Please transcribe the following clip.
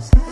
eyes.